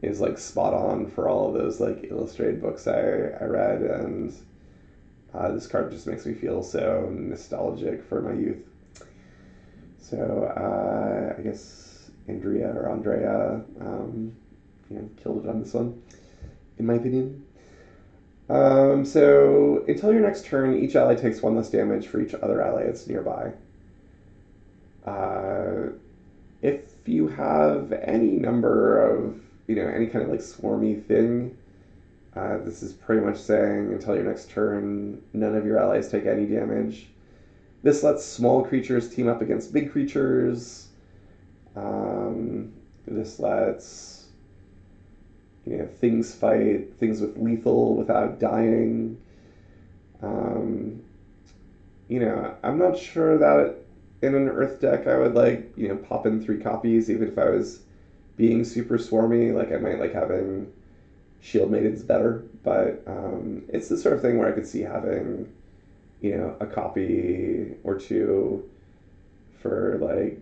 is like spot on for all of those like illustrated books I, I read and uh, this card just makes me feel so nostalgic for my youth. So uh, I guess Andrea or Andrea um, you know, killed it on this one in my opinion. Um, so until your next turn, each ally takes one less damage for each other ally that's nearby. Uh, if you have any number of, you know, any kind of like swarmy thing, uh, this is pretty much saying until your next turn, none of your allies take any damage. This lets small creatures team up against big creatures. Um, this lets you know, things fight things with lethal without dying. Um, you know, I'm not sure that in an Earth deck I would like, you know, pop in three copies, even if I was being super swarmy. Like, I might like having Shield Maidens better, but um, it's the sort of thing where I could see having, you know, a copy or two for like,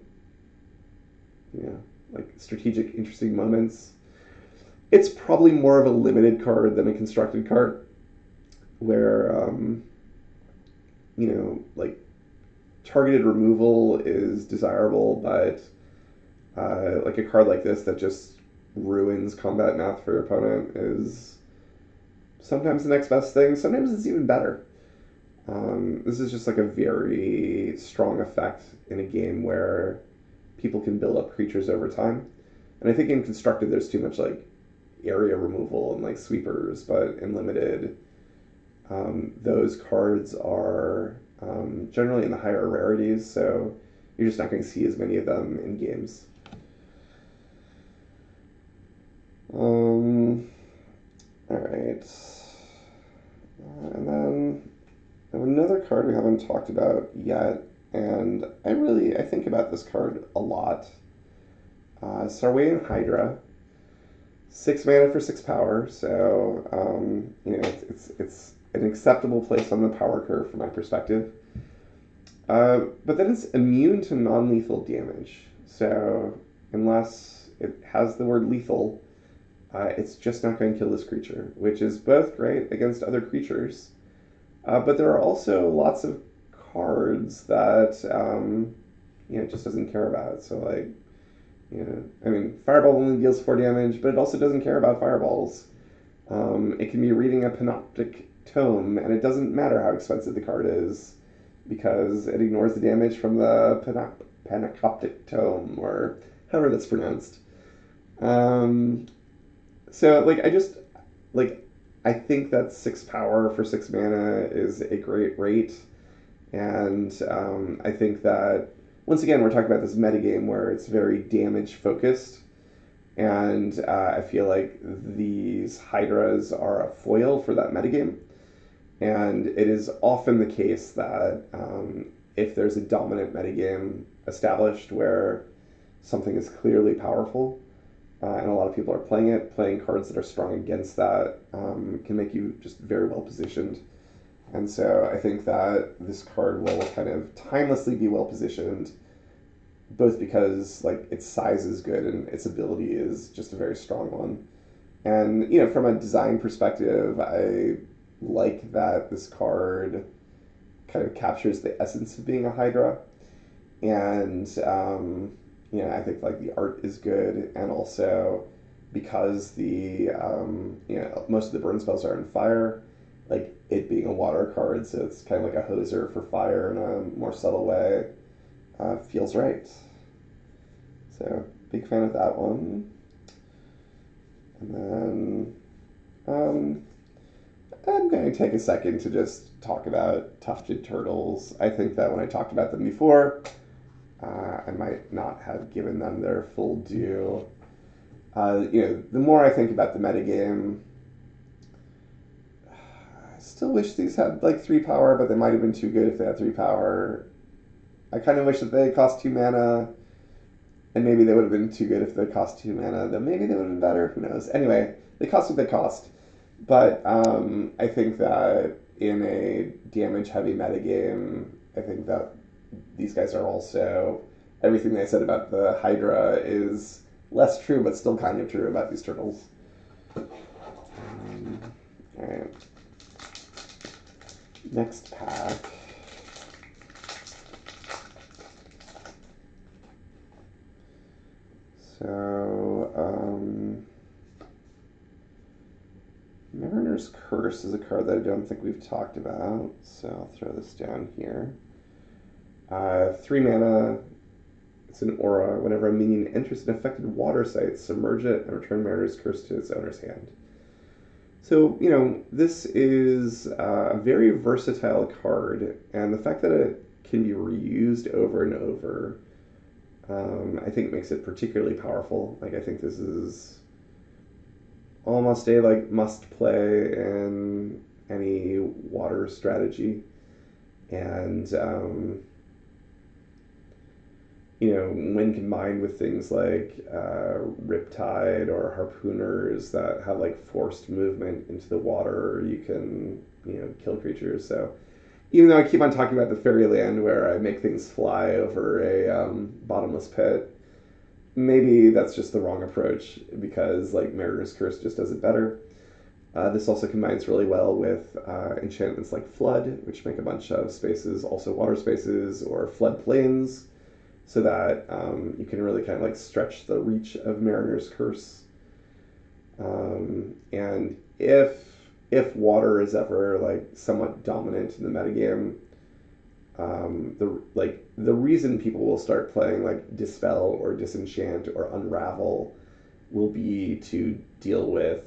you know, like strategic, interesting moments it's probably more of a limited card than a constructed card, where um, you know, like targeted removal is desirable, but uh, like a card like this that just ruins combat math for your opponent is sometimes the next best thing. Sometimes it's even better. Um, this is just like a very strong effect in a game where people can build up creatures over time. And I think in constructed, there's too much like area removal and like sweepers, but in limited, um, those cards are um, generally in the higher rarities, so you're just not going to see as many of them in games. Um, all right. Uh, and then another card we haven't talked about yet, and I really I think about this card a lot. Uh, Seirawan Hydra six mana for six power, so um, you know it's, it's, it's an acceptable place on the power curve from my perspective. Uh, but then it's immune to non-lethal damage. So unless it has the word lethal, uh, it's just not going to kill this creature, which is both great against other creatures. Uh, but there are also lots of cards that um, you know it just doesn't care about. So like yeah, I mean, Fireball only deals four damage, but it also doesn't care about fireballs. Um, it can be reading a Panoptic Tome, and it doesn't matter how expensive the card is, because it ignores the damage from the Panop- Panoptic Tome, or however that's pronounced. Um, so, like, I just, like, I think that six power for six mana is a great rate, and um, I think that once again, we're talking about this metagame where it's very damage focused. And uh, I feel like these Hydras are a foil for that metagame. And it is often the case that um, if there's a dominant metagame established where something is clearly powerful, uh, and a lot of people are playing it, playing cards that are strong against that um, can make you just very well positioned and so I think that this card will kind of timelessly be well positioned both because like its size is good and its ability is just a very strong one. And you know, from a design perspective, I like that this card kind of captures the essence of being a Hydra, and um, you know, I think like the art is good, and also because the um, you know most of the burn spells are in fire, like it being a water card, so it's kind of like a hoser for fire in a more subtle way, uh, feels right. So big fan of that one. And then um, I'm going to take a second to just talk about tufted turtles. I think that when I talked about them before, uh, I might not have given them their full due. Uh, you know, the more I think about the metagame, I still wish these had like three power, but they might have been too good if they had three power. I kind of wish that they cost two mana, and maybe they would have been too good if they cost two mana. Then maybe they would have been better. Who knows? Anyway, they cost what they cost. But um, I think that in a damage heavy metagame, I think that these guys are also everything they said about the Hydra is less true, but still kind of true about these turtles. Um, all right. Next pack. So, um, Mariner's Curse is a card that I don't think we've talked about, so I'll throw this down here. Uh, three mana, it's an aura. Whenever a minion enters an affected water site, submerge it and return Mariner's Curse to its owner's hand. So, you know, this is a very versatile card, and the fact that it can be reused over and over, um, I think makes it particularly powerful. Like, I think this is almost a like must play in any water strategy, and um, you know, when combined with things like uh, Riptide or Harpooners that have like forced movement into the water, you can, you know, kill creatures. So even though I keep on talking about the fairyland where I make things fly over a um, bottomless pit, maybe that's just the wrong approach because like Mariner's Curse just does it better. Uh, this also combines really well with uh, enchantments like Flood, which make a bunch of spaces also water spaces or flood plains so that um, you can really kind of like stretch the reach of Mariner's Curse. Um, and if if water is ever like somewhat dominant in the metagame, um, the like the reason people will start playing like dispel or disenchant or unravel will be to deal with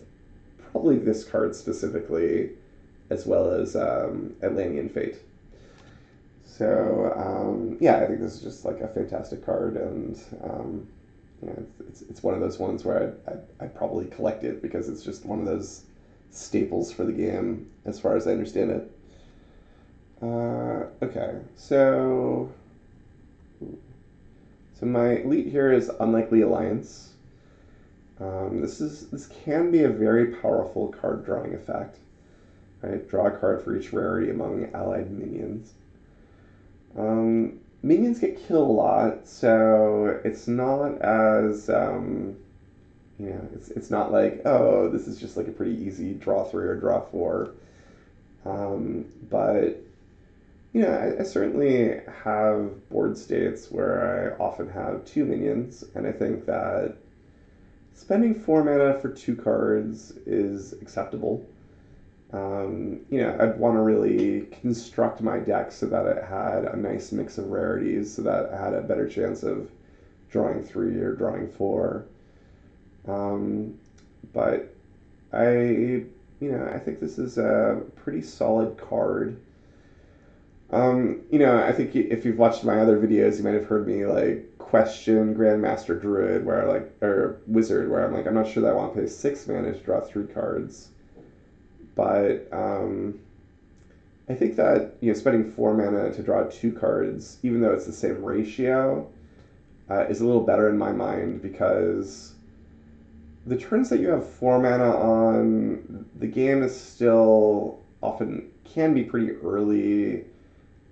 probably this card specifically, as well as um, Atlantean Fate. So um, yeah, I think this is just like a fantastic card, and um, it's, it's, it's one of those ones where I'd, I'd, probably collect it because it's just one of those staples for the game, as far as I understand it. Uh, okay, so so my elite here is Unlikely Alliance. Um, this is this can be a very powerful card drawing effect. Right, draw a card for each rarity among allied minions. Um, minions get killed a lot, so it's not as um, you know, it's it's not like oh, this is just like a pretty easy draw three or draw four. Um, but you know, I, I, certainly have board states where I often have two minions, and I think that spending four mana for two cards is acceptable um, you know, I'd want to really construct my deck so that it had a nice mix of rarities, so that I had a better chance of drawing three or drawing four. Um, but I, you know, I think this is a pretty solid card. Um, you know, I think if you've watched my other videos, you might have heard me like question Grandmaster Druid, where like or Wizard, where I'm like, I'm not sure that I want to pay six mana to draw three cards. But um, I think that you know spending four mana to draw two cards, even though it's the same ratio, uh, is a little better in my mind because the turns that you have four mana on, the game is still often can be pretty early,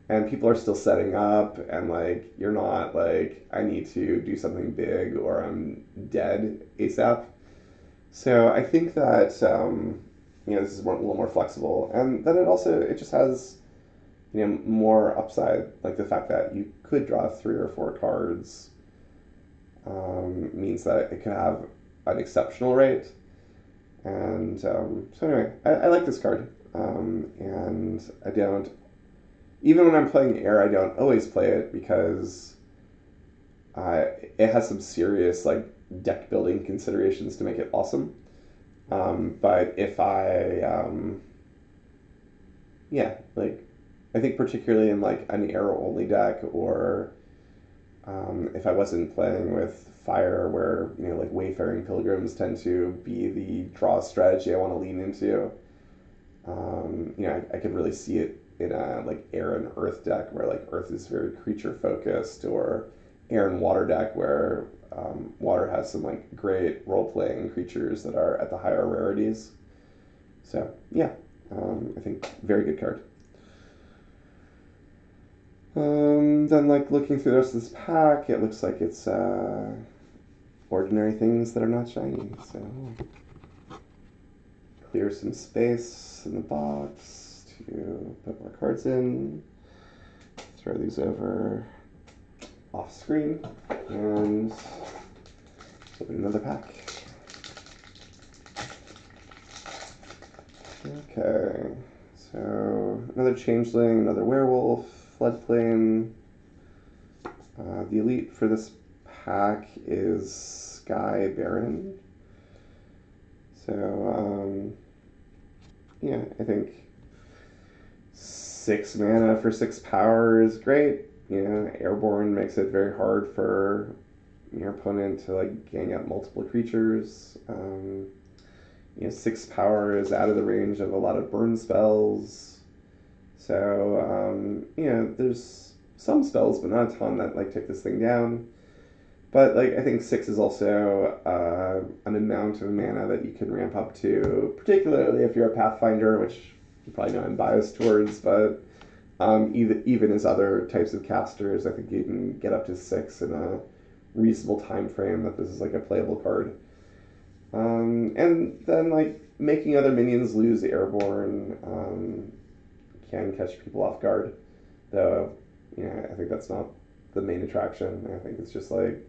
and people are still setting up, and like you're not like I need to do something big or I'm dead ASAP. So I think that um, you know this is a little more flexible, and then it also it just has you know more upside, like the fact that you could draw three or four cards um, means that it could have an exceptional rate. And um, so anyway, I, I, like this card, um, and I don't even when I'm playing air, I don't always play it because uh, it has some serious like deck building considerations to make it awesome. Um, but if I, um, yeah, like I think particularly in like an air only deck or um, if I wasn't playing with fire, where you know like wayfaring pilgrims tend to be the draw strategy I want to lean into. Um, you know, I, I could really see it in a like air and earth deck where like earth is very creature focused, or air and water deck where um, water has some like great role playing creatures that are at the higher rarities. So yeah, um, I think very good card. Um, then like looking through the rest of this pack, it looks like it's uh, ordinary things that are not shiny. So clear some space in the box to put more cards in. Throw these over off screen and open another pack. Okay, so another changeling, another werewolf, floodplain. Uh, the elite for this pack is Sky Baron. So, um, yeah, I think six mana for six power is great. You know, Airborne makes it very hard for your opponent to like gang up multiple creatures. Um, you know, six power is out of the range of a lot of burn spells. So, um, you know, there's some spells, but not a ton that like take this thing down. But like I think six is also uh, an amount of mana that you can ramp up to, particularly if you're a Pathfinder, which probably know I'm biased towards, but um, even even as other types of casters, I think you can get up to six in a reasonable time frame that this is like a playable card. Um, and then like making other minions lose airborne um, can catch people off guard, though. Yeah, I think that's not the main attraction. I think it's just like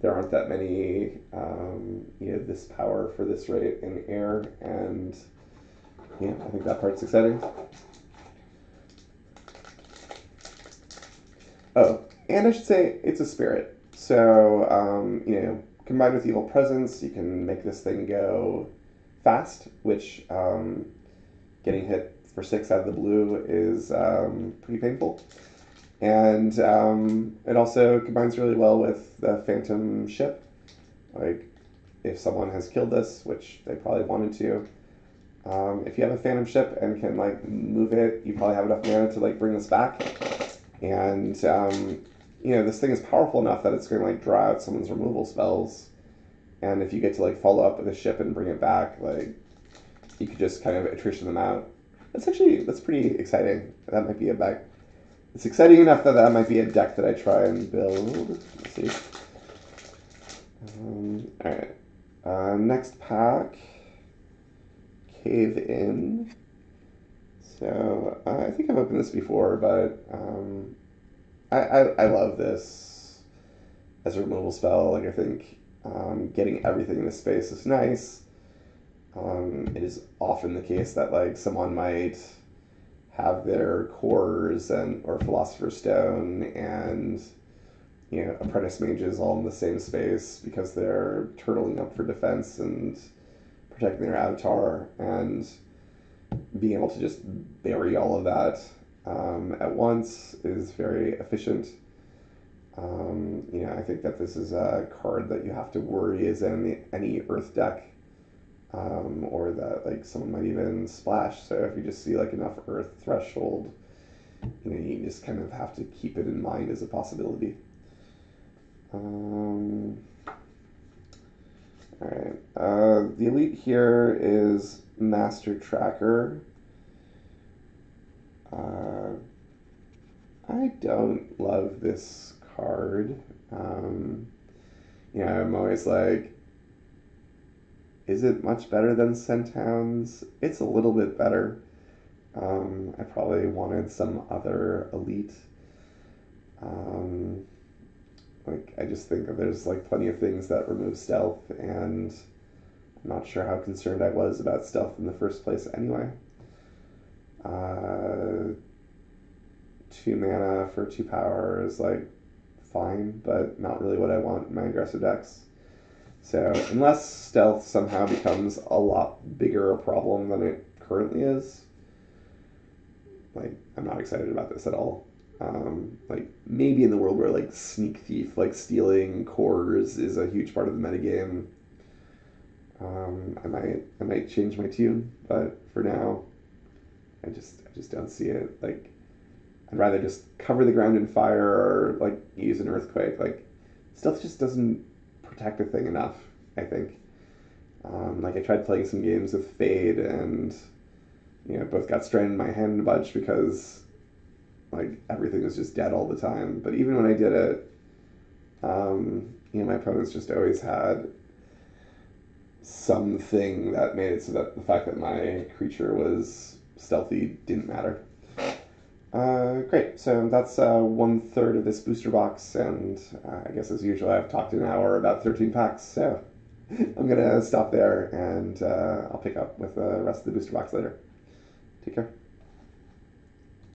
there aren't that many um, you know this power for this rate in air and i think that part's exciting. Oh and i should say it's a spirit. So um, you know combined with evil presence you can make this thing go fast which um, getting hit for six out of the blue is um, pretty painful. And um, it also combines really well with the Phantom ship. Like, if someone has killed this, which they probably wanted to, um, if you have a Phantom ship and can like move it, you probably have enough mana to like bring this back. And um, you know, this thing is powerful enough that it's going to like draw out someone's removal spells. And if you get to like follow up with a ship and bring it back, like you could just kind of attrition them out. That's actually that's pretty exciting. That might be a back it's exciting enough that that might be a deck that I try and build. Let's see. Um, Alright. Uh, next pack. Cave In. So, uh, I think I've opened this before, but um, I, I, I love this as a removal spell. Like, I think um, getting everything in the space is nice. Um, it is often the case that, like, someone might have their cores and or philosopher's stone and you know apprentice mages all in the same space because they're turtling up for defense and protecting their avatar and being able to just bury all of that um, at once is very efficient. Um, you know, I think that this is a card that you have to worry is in any Earth deck um, or that like someone might even splash. So if you just see like enough Earth threshold, you know, you just kind of have to keep it in mind as a possibility. Um, all right, uh, the elite here is Master Tracker. Uh, I don't love this card. Um, know, I'm always like, is it much better than Centowns? It's a little bit better. Um, I probably wanted some other elite. Um, like I just think there's like plenty of things that remove stealth, and I'm not sure how concerned I was about stealth in the first place anyway. Uh, two mana for two power is like fine, but not really what I want in my aggressive decks. So unless stealth somehow becomes a lot bigger a problem than it currently is, like I'm not excited about this at all. Um, like maybe in the world where like sneak thief, like stealing cores, is a huge part of the metagame. Um, I might I might change my tune, but for now, I just I just don't see it. Like I'd rather just cover the ground in fire or like use an earthquake. Like stealth just doesn't protect a thing enough. I think. Um, like I tried playing some games with Fade and you know both got strained in my hand a bunch because like everything was just dead all the time. But even when I did it, um, you know my opponents just always had something that made it so that the fact that my creature was stealthy didn't matter. Uh, great. So that's uh, one third of this booster box, and uh, I guess as usual, I've talked an hour about 13 packs. So I'm gonna stop there, and uh, I'll pick up with the rest of the booster box later. Take care.